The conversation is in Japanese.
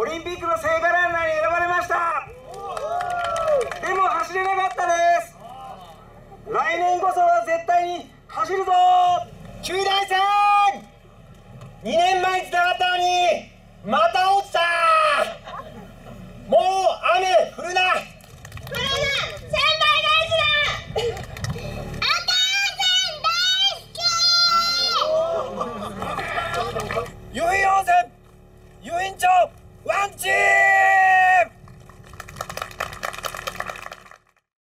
オリンピックの聖火ランナーに選ばれました。でも走れなかったです。来年こそは絶対に走るぞ。中大さん2年前につながったのにまた落ちた!もう雨降るな!降るな先輩大事だお母大好き!遊園温泉!遊園長!ワン。